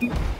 you